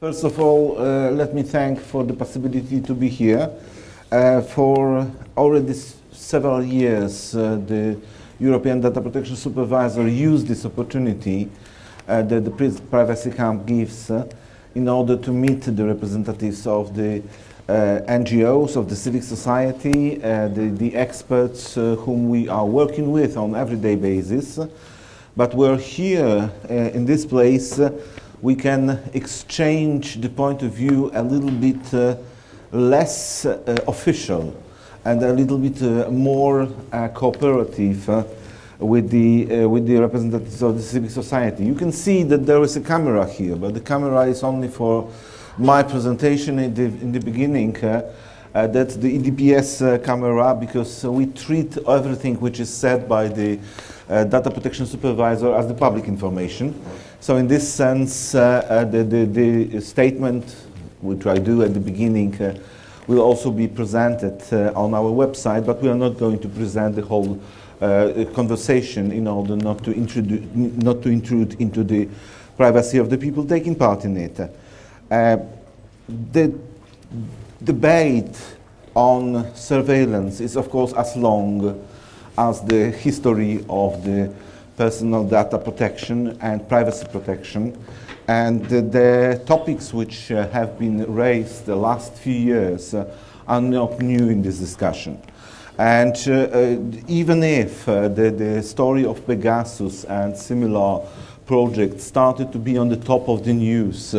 First of all, uh, let me thank for the possibility to be here. Uh, for already several years, uh, the European Data Protection Supervisor used this opportunity uh, that the Privacy Camp gives uh, in order to meet the representatives of the uh, NGOs, of the civic society, the, the, experts whom we are working with on everyday basis. But we're here in this place we can exchange the point of view a little bit uh, less uh, official and a little bit uh, more uh, cooperative uh, with, the, uh, with the representatives of the civic society. You can see that there is a camera here, but the camera is only for my presentation in the, in the beginning. that's the EDPS camera because we treat everything which is said by the data protection supervisor as the public information. So in this sense, uh, uh, the, the, the, statement which I do at the beginning uh, will also be presented on our website, but we are not going to present the whole conversation in order not to, not to intrude into the privacy of the people taking part in it. the debate on surveillance is, of course, as long as the history of the personal data protection and privacy protection. And uh, the topics which uh, have been raised the last few years uh, are not new in this discussion. And uh, uh, even if uh, the, the story of Pegasus and similar projects started to be on the top of the news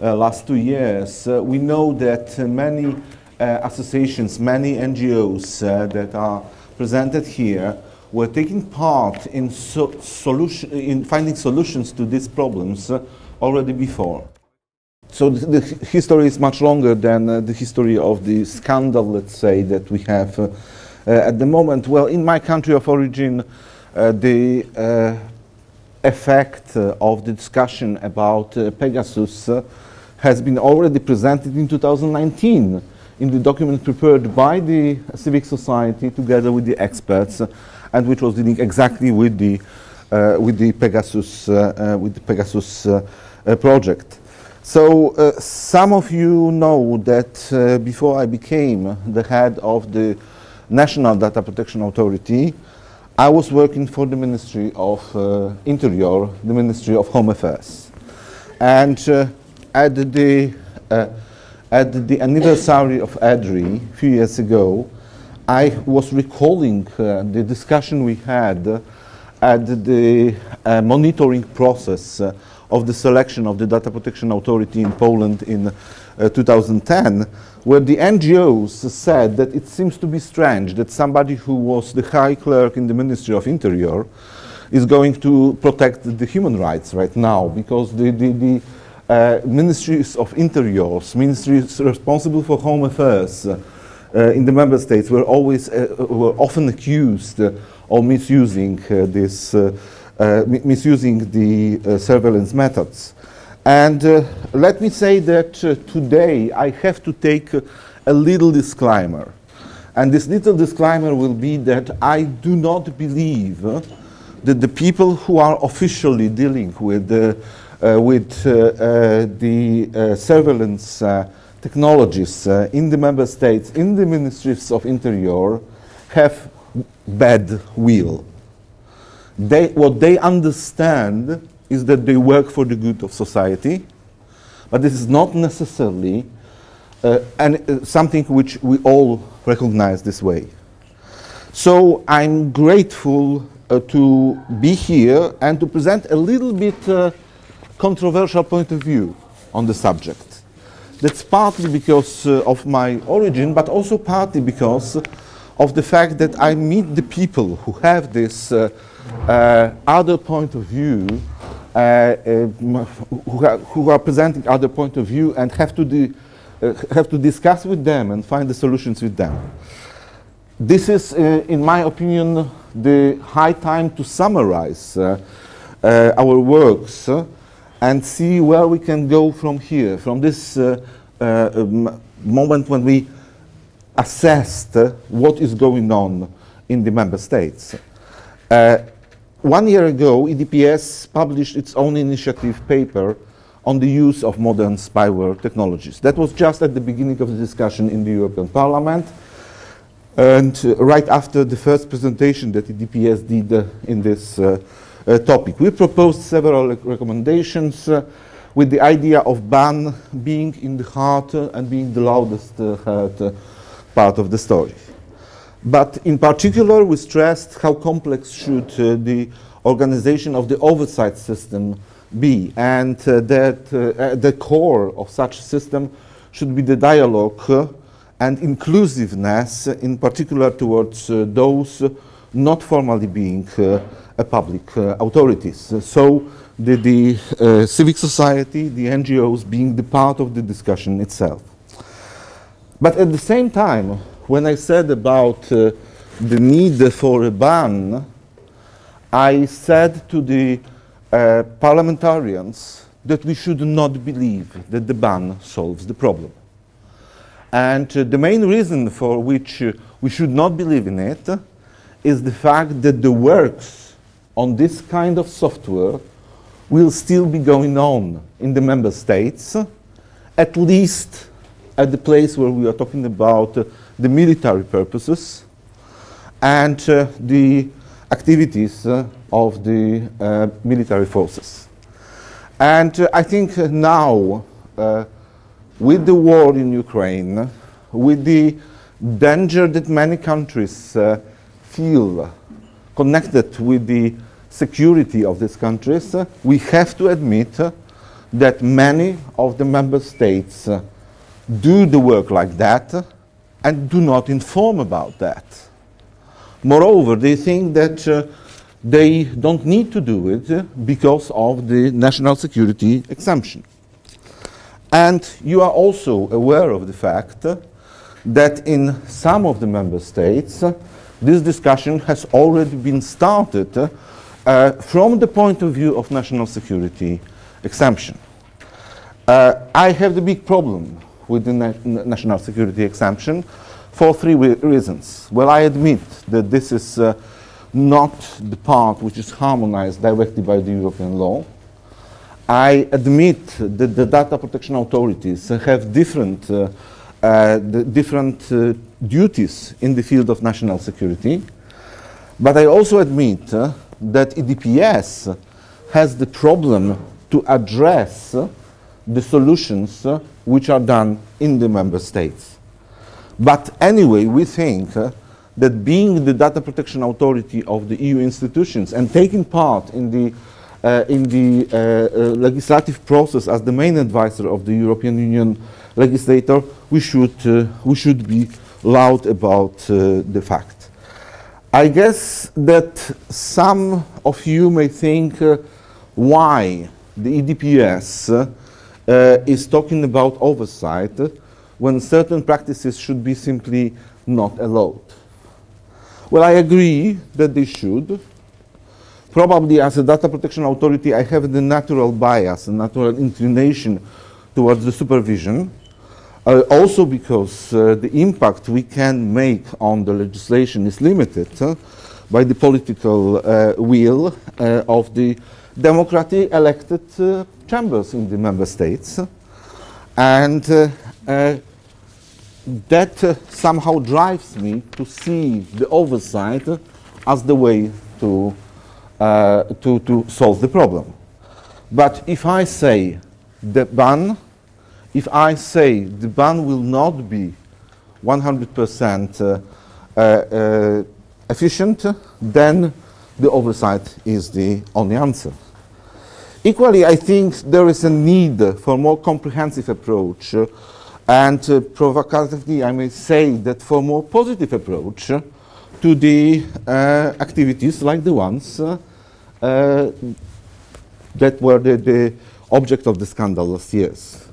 last two years, we know that many associations, many NGOs that are presented here were taking part in, so solution, in finding solutions to these problems uh, already before. So the, the, history is much longer than uh, the history of the scandal, let's say, that we have uh, uh at the moment. Well, in my country of origin, uh, the uh, effect of the discussion about Pegasus has been already presented in 2019 in the document prepared by the civic society together with the experts and which was dealing exactly with the uh, with the Pegasus uh, uh, with the Pegasus project. So some of you know that before I became the head of the National Data Protection Authority, I was working for the Ministry of uh, Interior, the Ministry of Home Affairs. And uh, at, the, uh, at the anniversary of EDRi a few years ago, I was recalling uh, the discussion we had at the uh, monitoring process uh, of the selection of the Data Protection Authority in Poland in uh, 2010, where the NGOs said that it seems to be strange that somebody who was the high clerk in the Ministry of Interior is going to protect the human rights right now because the, the, the uh, ministries of interiors, ministries responsible for home affairs, uh, Uh, in the member states were always uh, uh were often accused uh, of misusing uh, this misusing the surveillance methods. And let me say that today I have to take a little disclaimer. And this little disclaimer will be that I do not believe uh, that the people who are officially dealing with, uh, uh, with the surveillance technologies uh, in the member states, in the ministries of interior, have bad will. They, what they understand is that they work for the good of society, but this is not necessarily uh, and, uh, something which we all recognize this way. So I'm grateful uh, to be here and to present a little bit uh, controversial point of view on the subject. That's partly because uh, of my origin, but also partly because of the fact that I meet the people who have this uh, uh, other point of view, uh, uh, who, are, who, are, presenting other point of view, and have to, uh, have to discuss with them and find the solutions with them. This is, in my opinion, the high time to summarize our works and see where we can go from here, from this uh, uh, um, moment when we assessed uh, what is going on in the member states. Uh, one year ago, EDPS published its own initiative paper on the use of modern spyware technologies. That was just at the beginning of the discussion in the European Parliament. And uh, right after the first presentation that the DPS did uh, in this uh, topic, we proposed several recommendations uh, with the idea of ban being in the heart uh, and being the loudest heard part of the story. But in particular, we stressed how complex should the organization of the oversight system be, and uh, that uh, the core of such system should be the dialogue uh, and inclusiveness, in particular towards those not formally being a public authorities. So the, the civic society, the NGOs being the part of the discussion itself. But at the same time, when I said about uh, the need for a ban, I said to the uh, parliamentarians that we should not believe that the ban solves the problem. And uh, the main reason for which uh, we should not believe in it is the fact that the works on this kind of software will still be going on in the member states, at least at the place where we are talking about uh, the military purposes and uh, the activities uh, of the uh, military forces. And uh, I think now, with the war in Ukraine, with the danger that many countries feel connected with the security of these countries, we have to admit that many of the member states do the work like that and do not inform about that. Moreover, they think that uh, they don't need to do it because of the national security exemption. And you are also aware of the fact that in some of the member states, this discussion has already been started uh, from the point of view of national security exemption. Uh, I have the big problem with the na national security exemption for three reasons. Well, I admit that this is uh, not the part which is harmonized directly by the European law. I admit that the data protection authorities have different, uh, uh, different uh, duties in the field of national security. But I also admit uh, that EDPS has the problem to address the solutions which are done in the member states. But anyway, we think that being the data protection authority of the EU institutions and taking part in the, uh, in the uh, uh, legislative process as the main advisor of the European Union legislator, we should, uh, we should be loud about uh, the fact. I guess that some of you may think uh, why the EDPS uh, is talking about oversight when certain practices should be simply not allowed. Well, I agree that they should. Probably as a data protection authority, I have the natural bias and natural inclination towards the supervision. Uh, also because uh, the impact we can make on the legislation is limited uh, by the political uh, will uh, of the democratically elected uh, chambers in the member states. And that somehow drives me to see the oversight as the way to, to, to solve the problem. But if I say the ban, if I say the ban will not be 100% uh, uh, uh, efficient, then the oversight is the only answer. Equally, I think there is a need for a more comprehensive approach uh, and uh, provocatively, I may say that for a more positive approach to the uh, activities like the ones that were the, the, object of the scandal last years.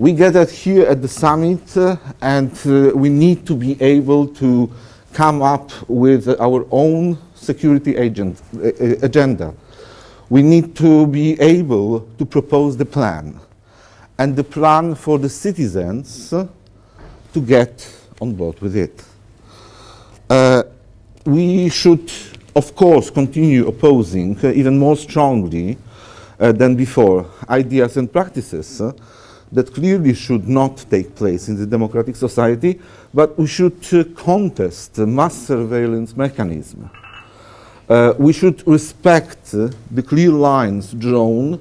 We gathered here at the summit uh, and uh, we need to be able to come up with our own security agent, agenda. We need to be able to propose the plan and the plan for the citizens to get on board with it. Uh, we should, of course, continue opposing uh, even more strongly uh, than before, ideas and practices uh, that clearly should not take place in the democratic society, but we should uh, contest the mass surveillance mechanism. Uh, we should respect uh, the clear lines drawn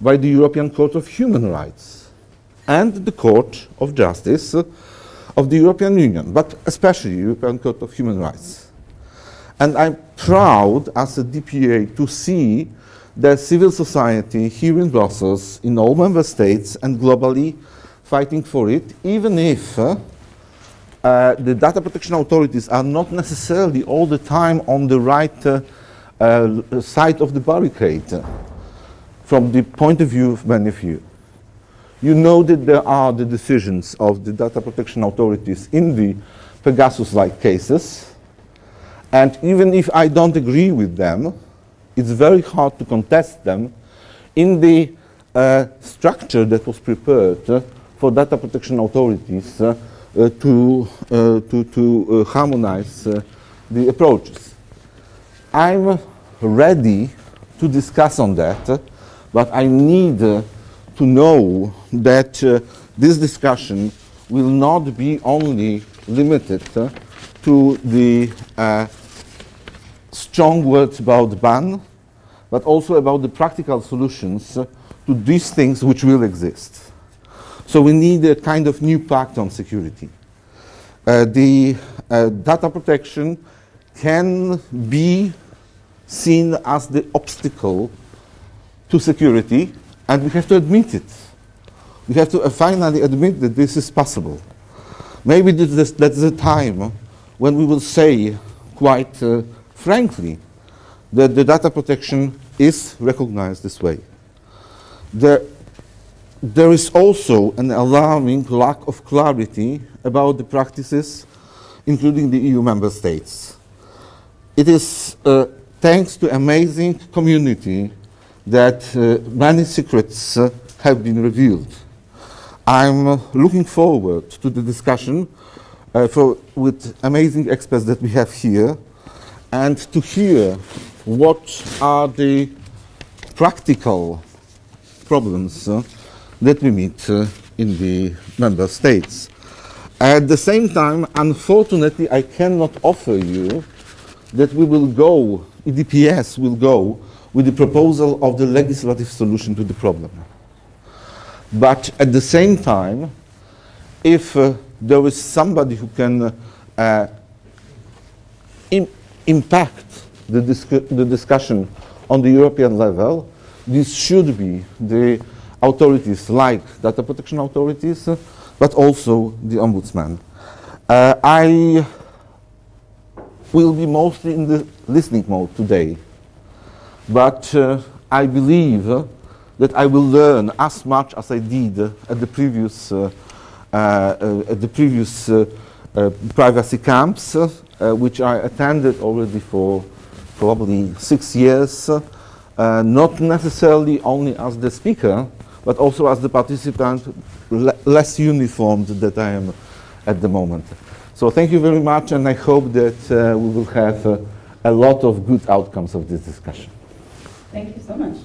by the European Court of Human Rights and the Court of Justice uh, of the European Union, but especially the European Court of Human Rights. And I'm proud as a DPA to see that civil society here in Brussels, in all member states and globally fighting for it, even if uh, uh, the data protection authorities are not necessarily all the time on the right uh, uh, side of the barricade uh, from the point of view of many of you. You know that there are the decisions of the data protection authorities in the Pegasus-like cases, and even if I don't agree with them, it's very hard to contest them in the uh, structure that was prepared uh, for data protection authorities uh, uh to, uh, to, to uh, harmonize the approaches. I'm ready to discuss on that, but I need to know that this discussion will not be only limited to the strong words about ban, but also about the practical solutions to these things which will exist. So we need a kind of new pact on security. Uh, the uh, data protection can be seen as the obstacle to security, and we have to admit it. We have to uh, finally admit that this is possible. Maybe that's, that's the time when we will say quite uh, frankly, that the data protection is recognized this way. There, there is also an alarming lack of clarity about the practices, including the EU member states. It is uh, thanks to amazing community that uh, many secrets uh, have been revealed. I'm looking forward to the discussion uh, for, with amazing experts that we have here and to hear what are the practical problems uh, that we meet uh, in the member states. At the same time, unfortunately, I cannot offer you that we will go, EDPS will go with the proposal of the legislative solution to the problem. But at the same time, if uh, there is somebody who can uh, impact the, the discussion on the European level, this should be the authorities like data protection authorities, uh, but also the ombudsman. Uh, I will be mostly in the listening mode today, but uh, I believe uh, that I will learn as much as I did at the previous uh, uh, at the previous privacy camps uh, which I attended already for probably six years, uh, not necessarily only as the speaker, but also as the participant, le less uniformed that I am at the moment. So thank you very much, and I hope that uh, we will have uh, a lot of good outcomes of this discussion. Thank you so much.